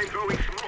I'm throwing smoke.